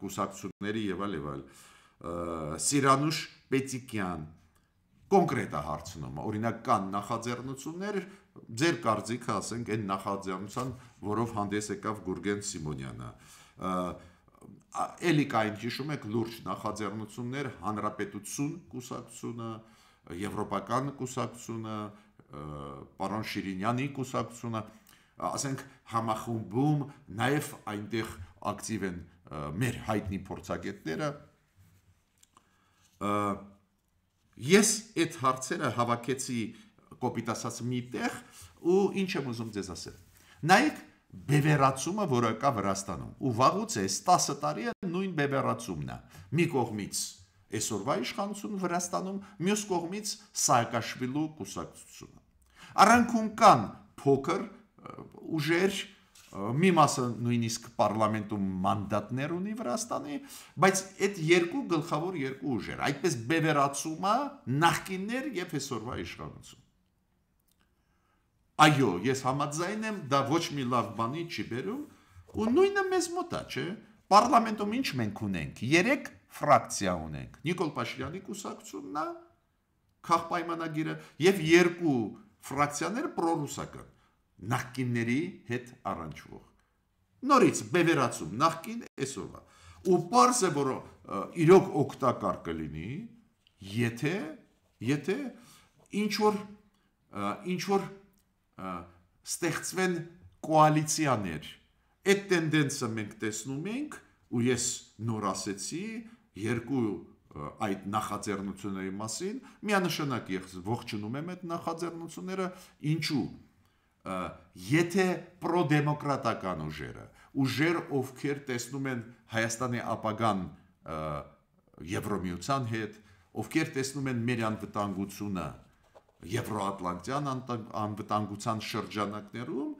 կուսակցությունների եւ այլ եւ այլ։ Սիրանուշ Պետիկյան կոնկրետ է հարցնում, օրինակ կան նախաձեռնություններ, ձեր կարծիքը ասենք այն նախաձեռնության, որով հանդես եկավ Գուրգեն Սիմոնյանը էլի կային հիշում եք լուրջ նախաձեռնություններ հանրապետություն կուսակցությունը, եվրոպական կուսակցությունը, պարոն Շիրինյանի կուսակցությունը, ասենք համախումբում նաև այնտեղ ակտիվ են մեր հայտնի փորձագետները ես այդ հարցերը հավաքեցի կոպիտ ասած մի տեղ ու ինչ եմ ուզում ձեզ ասել նայեք բևեռացումը, որը կա Վրաստանում։ Ու վաղուց է 10 տարի է նույն բևեռացումն է։ Մի կողմից այսօրվա իշխանությունը Վրաստանում, մյուս կողմից Սահակաշվիլու կուսակցությունը։ Արանքում կան փոքր ուժեր, մի մասը նույնիսկ պարլամենտում մանդատներ ունի Վրաստանի, բայց այդ երկու գլխավոր երկու ուժեր, այդպես բևեռացումը նախկիններ եւ այսօրվա իշխանություն։ Այո, ես համաձայն եմ, դա ոչ մի լավ բանի չի բերում, ու նույնը մեզ մոտ է, չէ՞։ Պարլամենտում ինչ մենք ունենք։ 3 ֆրակցիա ունենք։ Նիկոլ Փաշինյանի կուսակցությունն է, քաղբայմանագիրը եւ երկու ֆրակցիաներ պրոռուսական նախկինների հետ առնչվող։ Նորից բևերացում նախկին այսօրվա։ Ու པարզ է, որ իրոք օգտակար կլինի, եթե եթե ինչ որ ինչ որ ստեղծվեն կոալիցիաներ։ Այդ տենդենսը մենք տեսնում ենք, ու ես նոր ասեցի, երկու այդ նախաձեռնությունների մասին միանշանակ ես ողջունում եմ այդ նախաձեռնությունները ինչու եթե պրոդեմոկրատական ուժերը ուժեր ովքեր տեսնում են Հայաստանի ապագան Եվրոմիության հետ ովքեր տեսնում են մեր անվտանգությունը Եվրոատլանտյան անվտանգության շրջանակներում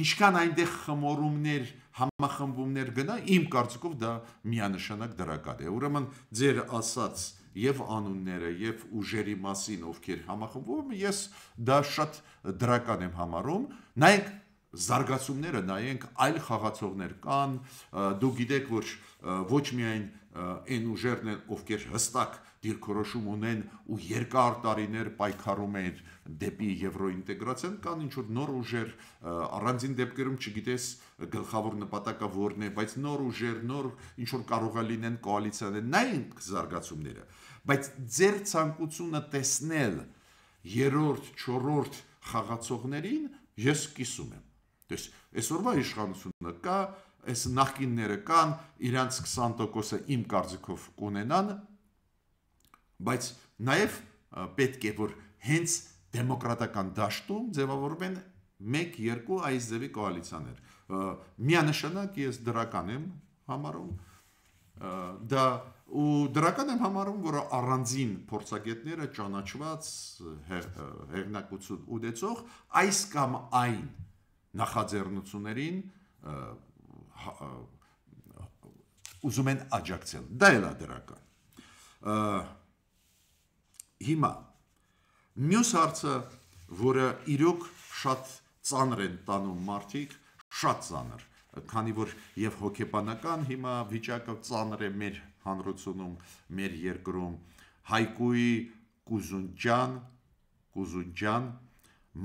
ինչքան այնտեղ խմորումներ, համախմբումներ գնա, իմ կարծիքով դա միանշանակ դրական է։ Ուրեմն ձեր ասած եւ անունները եւ ուժերի մասին ովքեր համախմբում, ես դա շատ դրական եմ համարում։ Նայեք զարգացումները նայենք այլ խաղացողներ կան դու գիտեք որ ոչ միայն այն ուժերն են ովքեր հստակ դիրքորոշում ունեն ու երկար տարիներ պայքարում են դեպի եվրոինտեգրացիան, կան ինչ որ նոր ուժեր, առանձին դեպքերում չգիտես գլխավոր նպատակը որն է, բայց նոր ուժեր, նոր ինչ որ կարող է լինեն կոալիցիաներ, նայն զարգացումները, բայց ձեր ցանկությունը տեսնել երրորդ, չորրորդ խաղացողներին ես կիսում եմ։ Դες այսօրվա իշխանությունը կա, այս նախկինները կան, իրանց 20%-ը իմ կարծիքով կունենան, բայց նաև պետք է որ հենց դեմոկրատական դաշտում ձևավորվեն 1-2 այս ձևի կոալիցիաներ։ Միանշանակ ես դրական եմ համարում դա ու դրական եմ համարում, որ առանձին փորձագետները ճանաչված հեղնակություն ուդեցող այս կամ այն նախաձեռնություններին ուզում են աջակցել։ Դա էլ է դրական Հիմա մյուս հարցը, որը իրոք շատ ծանր են տանում մարդիկ, շատ ծանր, քանի որ եւ հոգեբանական հիմա վիճակը ծանր է մեր հանրությունում, մեր երկրում, Հայկուի Կուզունջան, Կուզունջան,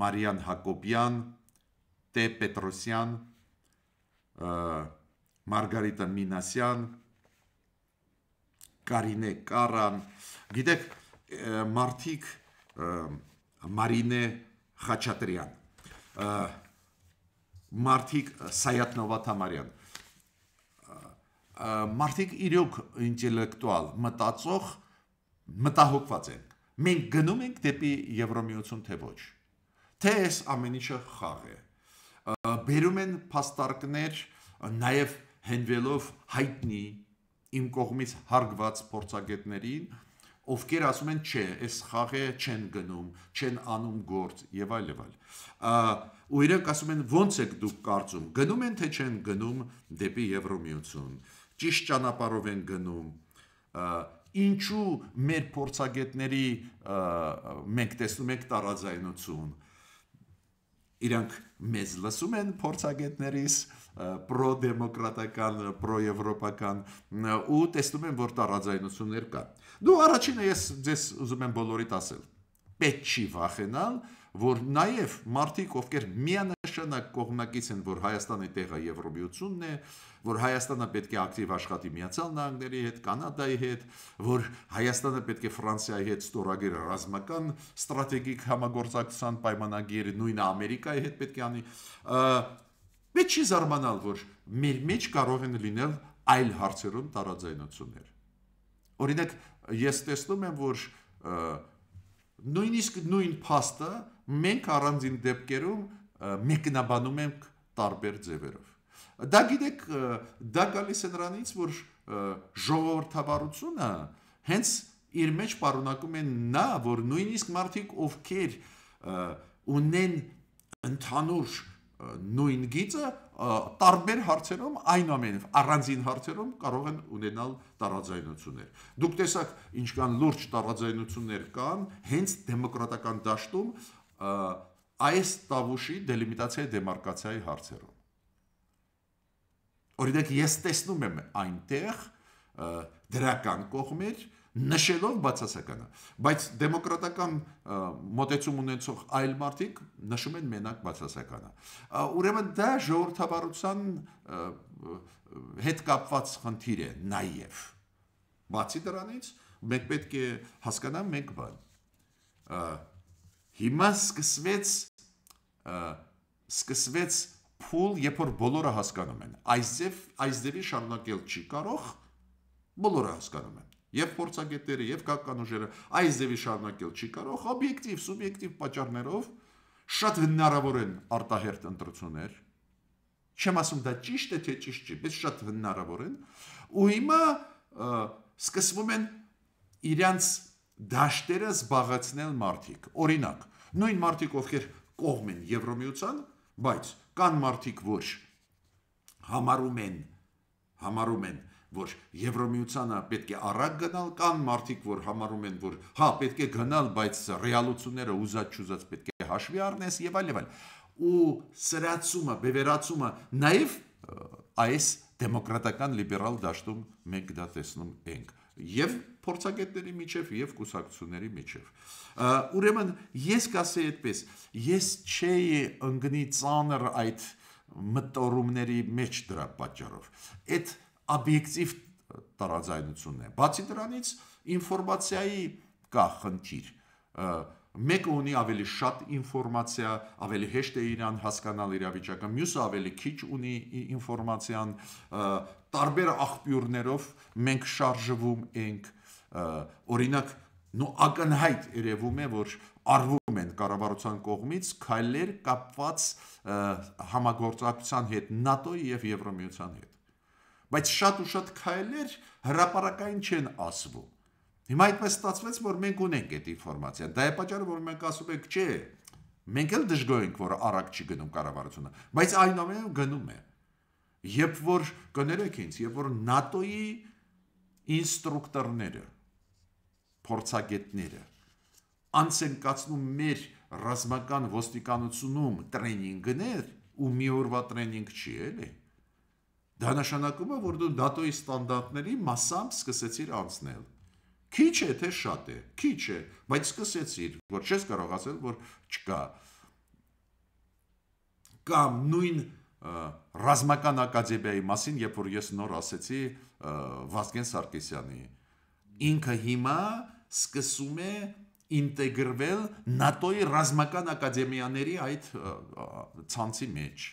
Մարիան Հակոբյան, Տե Պետրոսյան, Մարգարիտա Մինասյան, Կարինե Կարան, գիտեք, մարդիկ Մարինե Խաչատրյան մարդիկ Սայաթ Նովաթամարյան մարդիկ իրոք ինտելեկտուալ մտածող մտահոգված են մենք գնում ենք դեպի Եվրոմիություն թե ոչ թե այս ամեն ինչը խաղ է բերում են փաստարկներ նաև հենվելով հայտնի իմ կողմից հարգված փորձագետներին ովքեր ասում են չէ, այս խաղը չեն գնում, չեն անում գործ եւ այլ եւ այլ։ Ու իրենք ասում են ո՞նց եք դուք կարծում, գնում են թե չեն գնում դեպի Եվրոմիություն։ Ճիշտ ճանապարհով են գնում ինչու մեր փորձագետների մենք տեսնում ենք տարաձայնություն իրանք մեզ լսում են փորձագետներիս պրոդեմոկրատական, պրոեվրոպական ու տեսնում են, որ տարաձայնություններ կա։ Դու առաջինը ես ձեզ ուզում եմ բոլորիդ ասել։ Պետք չի վախենալ, որ նաև մարդիկ, ովքեր միանշանակ կողմնակից են, որ Հայաստանի տեղը Եվրոմիությունն է, որ Հայաստանը պետք է ակտիվ աշխատի Միացյալ Նահանգների հետ, Կանադայի հետ, որ Հայաստանը պետք է Ֆրանսիայի հետ ստորագրի ռազմական ստրատեգիկ համագործակցության պայմանագիր, նույնը Ամերիկայի հետ պետք է անի։ Պետք չի զարմանալ, որ մեր մեջ կարող են լինել այլ հարցերում տարաձայնություններ։ Օրինակ, ես տեսնում եմ, որ նույնիսկ նույն փաստը մենք առանձին դեպքերում մեկնաբանում ենք տարբեր ձևերով Դա գիտեք, դա գալիս է նրանից, որ ժողովրդավարությունը հենց իր մեջ պարունակում են նա, որ նույնիսկ մարդիկ, ովքեր ունեն ընդհանուր նույն գիծը տարբեր հարցերում այնուամենայնիվ առանձին հարցերում կարող են ունենալ տարաձայնություններ։ Դուք տեսաք ինչքան լուրջ տարաձայնություններ կան հենց դեմոկրատական դաշտում այս տավուշի դելիմիտացիայի դեմարկացիայի հարցերում։ Օրինակ ես տեսնում եմ այնտեղ դրական կողմեր նշելով բացասականը, բայց դեմոկրատական մոտեցում ունեցող այլ մարդիկ նշում են մենակ բացասականը։ Ուրեմն դա ժողովրդավարության հետ կապված խնդիր է նաև։ Բացի դրանից մենք պետք է հասկանանք մեկ բան։ Հիմա սկսվեց սկսվեց փուլ, երբ որ բոլորը հասկանում են։ Այս ձև այս ձևի շարունակել չի կարող, բոլորը հասկանում են։ Եվ փորձագետները, եւ քաղաքական ուժերը այս ձևի շարունակել չի կարող, օբյեկտիվ, սուբյեկտիվ պատճառներով շատ հնարավոր են արտահերտ ընտրություններ։ Չեմ ասում դա ճիշտ է, թե ճիշտ չի, բայց շատ հնարավոր են։ Ու հիմա սկսվում են իրանց դաշտերը զբաղեցնել մարդիկ։ Օրինակ, նույն մարդիկ, ովքեր կողմ են Եվրոմիության, բայց կան մարդիկ, որ համարում են համարում են որ Եվրոմիությանը պետք է առակ գնալ, կան մարդիկ, որ համարում են, որ հա, պետք է գնալ, բայց ռեալությունները ուզած չուզած պետք է հաշվի առնես եւ այլ եւ այլ։ Ու սրացումը, բևերացումը նաև այս դեմոկրատական լիբերալ դաշտում մենք դա տեսնում ենք եւ փորձագետների միջև եւ կուսակցությունների միջև ուրեմն ես կասեի այդպես ես չէի ընկնի ծանր այդ մտորումների մեջ դրա պատճառով այդ օբյեկտիվ տարաձայնությունն է բացի դրանից ինֆորմացիայի կա խնդիր մեկը ունի ավելի շատ ինֆորմացիա, ավելի հեշտ է իրան հասկանալ իրավիճակը, մյուսը ավելի քիչ ունի ինֆորմացիան, տարբեր աղբյուրներով մենք շարժվում ենք, օրինակ նո ակնհայտ երևում է, որ արվում են կառավարության կողմից քայլեր կապված համագործակցության հետ ՆԱՏՕ-ի եւ Եվրոմիության հետ։ Բայց շատ ու շատ քայլեր հրաապարակային չեն ասվում Հիմա այդպես ստացվեց, որ մենք ունենք այդ ինֆորմացիան։ Դա է պատճառը, որ մենք ասում ենք, չէ, մենք էլ դժգոհ ենք, որ արագ չի գնում կառավարությունը, բայց այնուամենայնիվ գնում է։ Երբ որ կներեք ինձ, երբ որ ՆԱՏՕ-ի ինստրուկտորները, փորձագետները անց են կացնում մեր ռազմական ոստիկանությունում տրեյնինգներ ու մի օրվա տրեյնինգ չի էլի։ Դա նշանակում է, որ դու ՆԱՏՕ-ի ստանդարտների massամբ սկսեցիր անցնել Քիչ է թե շատ է, քիչ է, բայց սկսեցիր, որ չես կարող ասել, որ չկա։ Կամ նույն ռազմական ակադեմիայի մասին, երբ որ ես նոր ասեցի Վազգեն Սարգսյանի, ինքը հիմա սկսում է ինտեգրվել ՆԱՏՕ-ի ռազմական ակադեմիաների այդ ցանցի մեջ։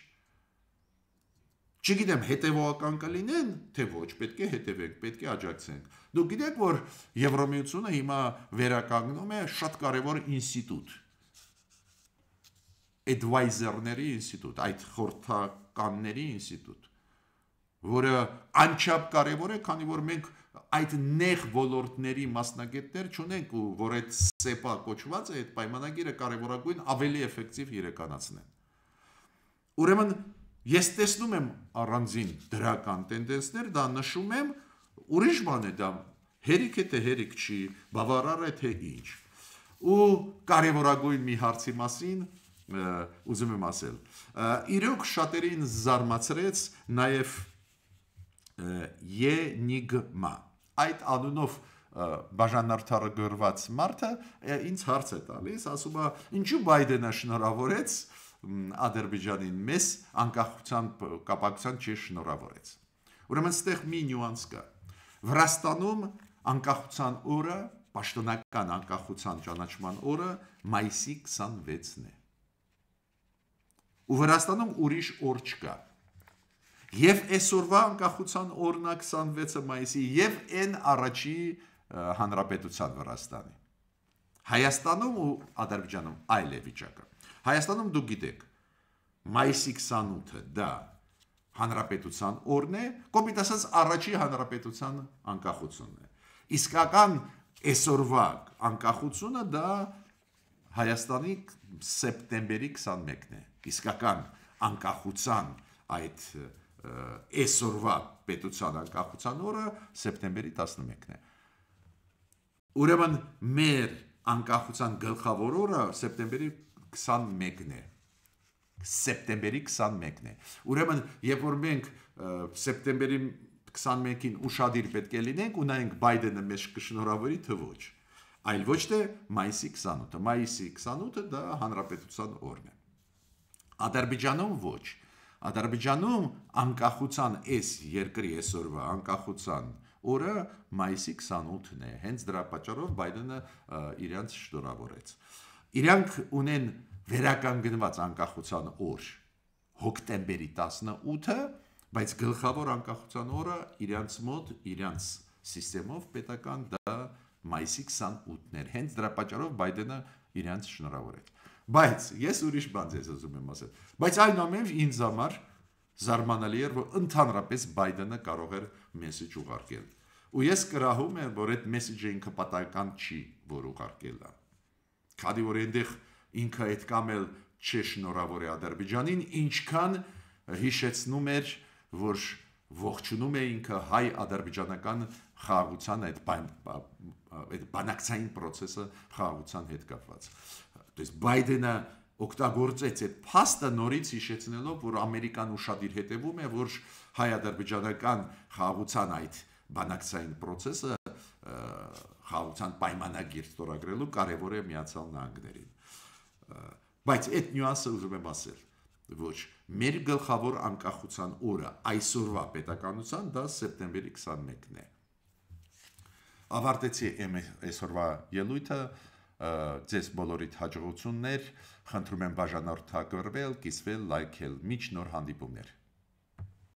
Չգիտեմ, հետևողական կլինեն, թե ոչ, պետք է հետևենք, պետք է աջակցենք։ Դուք գիտեք, որ Եվրոմիությունը հիմա վերականգնում է շատ կարևոր ինստիտուտ։ Advisor-ների ինստիտուտ, այդ խորհրդականների ինստիտուտ, որը անչափ կարևոր է, քանի որ մենք այդ նեղ ոլորտների մասնագետներ չունենք ու որ այդ SEPA կոչված է, այդ պայմանագիրը կարևորագույն ավելի էֆեկտիվ իրականացնեն։ Ուրեմն Ես տեսնում եմ առանձին դրական տենդենսներ, դա նշում եմ, ուրիշ բան է դա, հերիք է թե հերիք չի, բավարար է թե ինչ։ Ու կարևորագույն մի հարցի մասին ուզում եմ ասել։ Իրոք շատերին զարմացրեց նաև Ենիգմա։ Այդ անունով բաժանարդարը գրված մարդը ինձ հարց է տալիս, ասում է, ինչու Բայդենը շնորհավորեց Ադրբեջանին մեզ անկախության կապակցության չի շնորհավորեց։ Ուրեմն ստեղ մի նյուանս կա։ Վրաստանում անկախության օրը, պաշտոնական անկախության ճանաչման օրը մայիսի 26-ն է։ Ու Վրաստանում ուրիշ օր չկա։ Եվ այսօրվա անկախության օրն է 26 մայիսի, եւ այն առաջի հանրապետության Վրաստանի։ Հայաստանում ու Ադրբեջանում այլ է վիճակը։ Հայաստանում դուք գիտեք, մայիսի 28-ը դա հանրապետության օրն է, կոպիտ ասած առաջի հանրապետության անկախությունն է։ Իսկական այսօրվա անկախությունը դա Հայաստանի սեպտեմբերի 21-ն է։ Իսկական անկախության այդ այսօրվա պետության անկախության օրը սեպտեմբերի 11-ն է։ Ուրեմն մեր անկախության գլխավոր օրը սեպտեմբերի 21-ն է սեպտեմբերի 21-ն է ուրեմն երբ որ մենք սեպտեմբերի 21-ին ուշադիր պետք է լինենք ու նայենք Բայդենը մեզ կշնորհավորի թե ոչ այլ ոչ թե մայիսի 28-ը մայիսի 28-ը դա հանրապետության օրն է Ադրբեջանում ոչ Ադրբեջանում անկախության այս երկրի այսօրվա անկախության օրը մայիսի 28-ն է։ Հենց դրա պատճառով Բայդենը իրանց շնորհավորեց։ Իրանք ունեն վերականգնված անկախության օր հոկտեմբերի 18-ը, բայց գլխավոր անկախության օրը իրանց մոտ, իրանց համակարգով պետական դա մայիսի 28-ն էր։ Հենց դրա պատճառով Բայդենը իրանց շնորհավորեց։ Բայց ես ուրիշ բան ես ուզում եմ ասել։ Բայց այնուամենայնիվ ինձ համար զարմանալի էր, որ ընդհանրապես Բայդենը կարող էր մեսեջ ուղարկել։ Ու ես կրահում եմ, որ այդ մեսեջը ինքը պատահական չի, որ ուղարկել է։ Քանի որ այնտեղ ինքը այդ կամ էլ չի շնորհավոր է Ադրբեջանին, ինչքան հիշեցնում էր, որ ողջունում է ինքը հայ-ադրբեջանական խաղաղության այդ այդ բանակցային process-ը խաղաղության հետ կապված։ То есть Բայդենը օգտագործեց այդ փաստը նորից հիշեցնելով, որ Ամերիկան ուշադիր հետևում է, որ հայ-ադրբեջանական խաղաղության այդ բանակցային process-ը խաղաղության պայմանագիր ստորագրելու կարևոր է միացյալ նահանգներին։ Բայց այդ նյուանսը ուզում եմ ասել, ոչ մեր գլխավոր անկախության օրը այսօրվա պետականության դա սեպտեմբերի 21-ն է։ Ավարտեցի այսօրվա ելույթը ձեզ բոլորիդ հաջողություններ, խնդրում եմ բաժանորդագրվել, կիսվել, լայքել, միջ նոր հանդիպումներ։